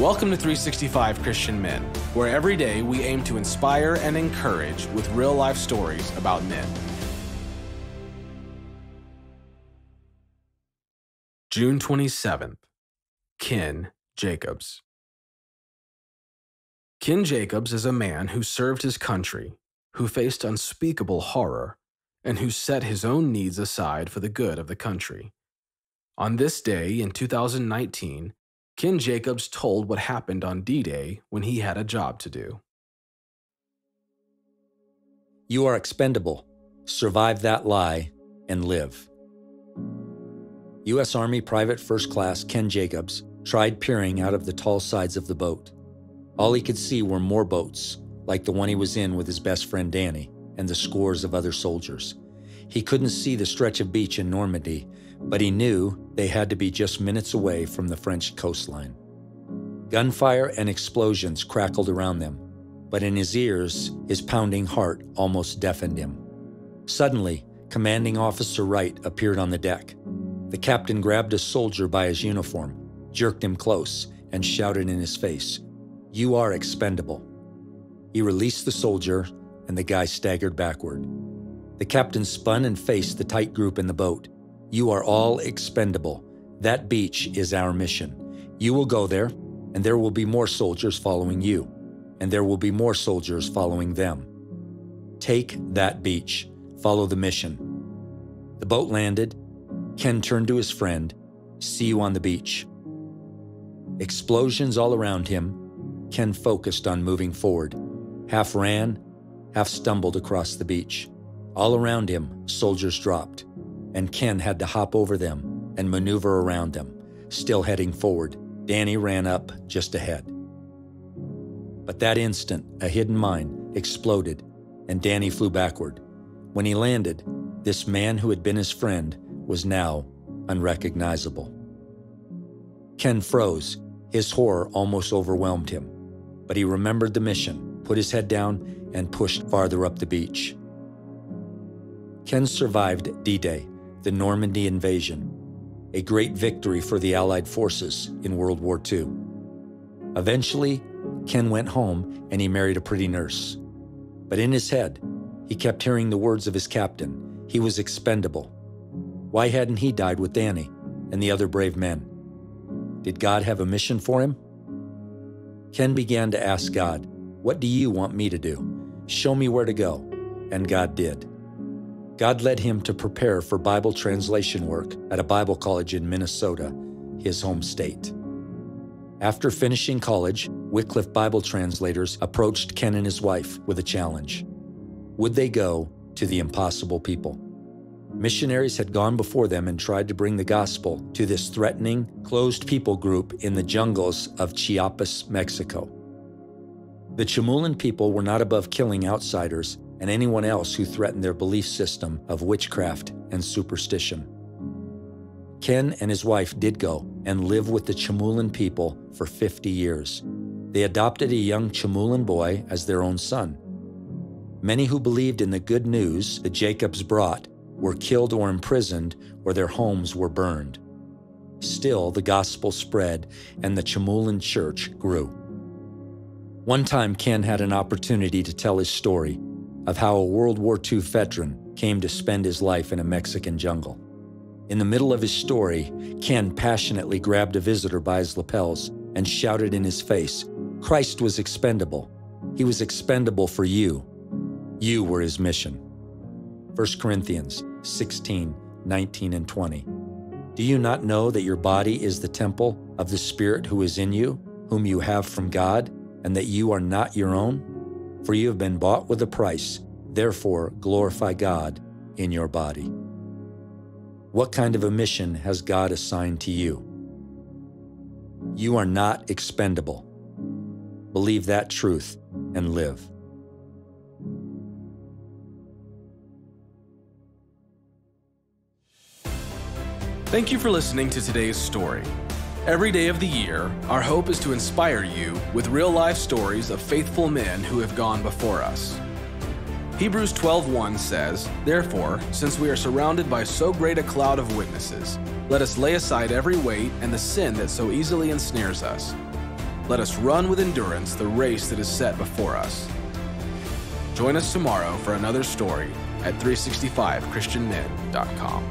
Welcome to 365 Christian Men, where every day we aim to inspire and encourage with real life stories about men. June 27th, Ken Jacobs. Ken Jacobs is a man who served his country, who faced unspeakable horror, and who set his own needs aside for the good of the country. On this day in 2019, Ken Jacobs told what happened on D Day when he had a job to do. You are expendable. Survive that lie and live. U.S. Army Private First Class Ken Jacobs tried peering out of the tall sides of the boat. All he could see were more boats, like the one he was in with his best friend Danny and the scores of other soldiers. He couldn't see the stretch of beach in Normandy but he knew they had to be just minutes away from the French coastline. Gunfire and explosions crackled around them, but in his ears, his pounding heart almost deafened him. Suddenly, Commanding Officer Wright appeared on the deck. The captain grabbed a soldier by his uniform, jerked him close, and shouted in his face, You are expendable. He released the soldier, and the guy staggered backward. The captain spun and faced the tight group in the boat. You are all expendable. That beach is our mission. You will go there, and there will be more soldiers following you, and there will be more soldiers following them. Take that beach. Follow the mission. The boat landed. Ken turned to his friend. See you on the beach. Explosions all around him. Ken focused on moving forward. Half ran, half stumbled across the beach. All around him, soldiers dropped and Ken had to hop over them and maneuver around them, still heading forward. Danny ran up just ahead. But that instant, a hidden mine exploded, and Danny flew backward. When he landed, this man who had been his friend was now unrecognizable. Ken froze. His horror almost overwhelmed him. But he remembered the mission, put his head down, and pushed farther up the beach. Ken survived D Day, the Normandy invasion, a great victory for the Allied forces in World War II. Eventually, Ken went home and he married a pretty nurse. But in his head, he kept hearing the words of his captain he was expendable. Why hadn't he died with Danny and the other brave men? Did God have a mission for him? Ken began to ask God, What do you want me to do? Show me where to go. And God did. God led him to prepare for Bible translation work at a Bible college in Minnesota, his home state. After finishing college, Wycliffe Bible translators approached Ken and his wife with a challenge. Would they go to the impossible people? Missionaries had gone before them and tried to bring the gospel to this threatening, closed people group in the jungles of Chiapas, Mexico. The Chamulan people were not above killing outsiders and anyone else who threatened their belief system of witchcraft and superstition. Ken and his wife did go and live with the Chamulan people for 50 years. They adopted a young Chamulan boy as their own son. Many who believed in the good news the Jacobs brought were killed or imprisoned, or their homes were burned. Still, the gospel spread and the Chamulan church grew. One time, Ken had an opportunity to tell his story of how a World War II veteran came to spend his life in a Mexican jungle. In the middle of his story, Ken passionately grabbed a visitor by his lapels and shouted in his face, Christ was expendable. He was expendable for you. You were his mission. 1 Corinthians 16, 19, and 20. Do you not know that your body is the temple of the Spirit who is in you, whom you have from God, and that you are not your own? For you have been bought with a price, therefore glorify God in your body. What kind of a mission has God assigned to you? You are not expendable. Believe that truth and live. Thank you for listening to today's story. Every day of the year, our hope is to inspire you with real life stories of faithful men who have gone before us. Hebrews 12:1 says, "Therefore, since we are surrounded by so great a cloud of witnesses, let us lay aside every weight and the sin that so easily ensnares us. let us run with endurance the race that is set before us. Join us tomorrow for another story at 365christianmen.com.